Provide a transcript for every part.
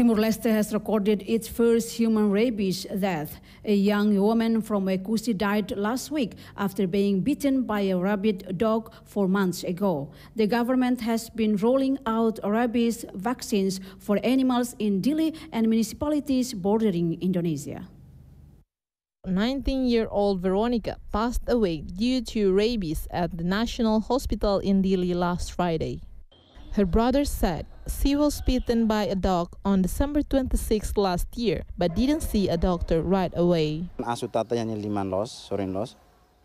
Timor-Leste has recorded its first human rabies death. A young woman from Oekusi died last week after being bitten by a rabid dog four months ago. The government has been rolling out rabies vaccines for animals in Dili and municipalities bordering Indonesia. 19-year-old Veronica passed away due to rabies at the National Hospital in Dili last Friday. Her brother said she was bitten by a dog on December 26 last year, but didn't see a doctor right away.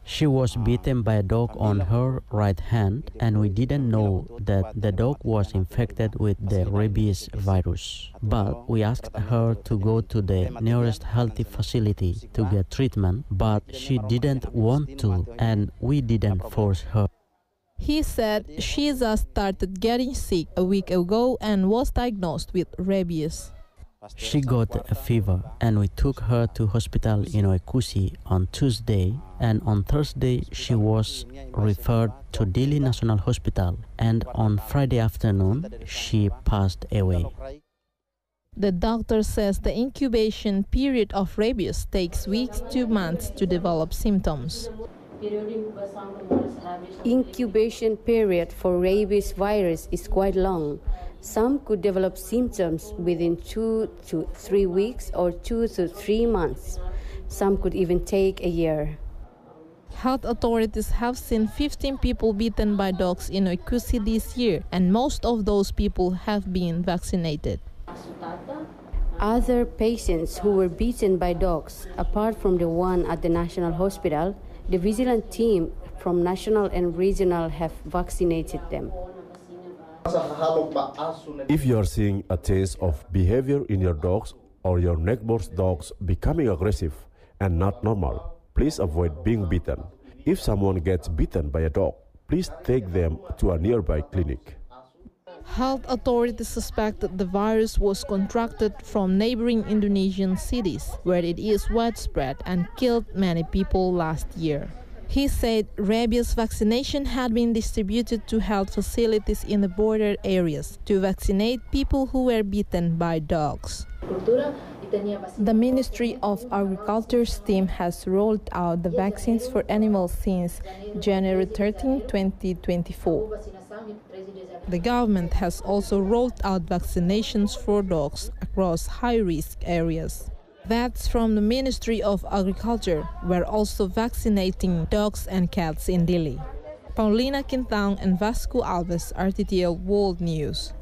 She was bitten by a dog on her right hand, and we didn't know that the dog was infected with the rabies virus. But we asked her to go to the nearest healthy facility to get treatment, but she didn't want to, and we didn't force her. He said she just started getting sick a week ago and was diagnosed with rabies. She got a fever and we took her to hospital in Oekusi on Tuesday and on Thursday she was referred to Dili National Hospital and on Friday afternoon she passed away. The doctor says the incubation period of rabies takes weeks to months to develop symptoms. Incubation period for rabies virus is quite long. Some could develop symptoms within two to three weeks or two to three months. Some could even take a year. Health authorities have seen 15 people bitten by dogs in Oekusi this year, and most of those people have been vaccinated. Other patients who were bitten by dogs, apart from the one at the National Hospital, the vigilant team from national and regional have vaccinated them. If you are seeing a change of behavior in your dogs or your neighbor's dogs becoming aggressive and not normal, please avoid being bitten. If someone gets bitten by a dog, please take them to a nearby clinic. Health authorities suspect that the virus was contracted from neighboring Indonesian cities, where it is widespread and killed many people last year. He said rabies vaccination had been distributed to health facilities in the border areas to vaccinate people who were bitten by dogs. The Ministry of Agriculture's team has rolled out the vaccines for animals since January 13, 2024. The government has also rolled out vaccinations for dogs across high risk areas. Vets from the Ministry of Agriculture were also vaccinating dogs and cats in Dili. Paulina Quintang and Vasco Alves, RTTL World News.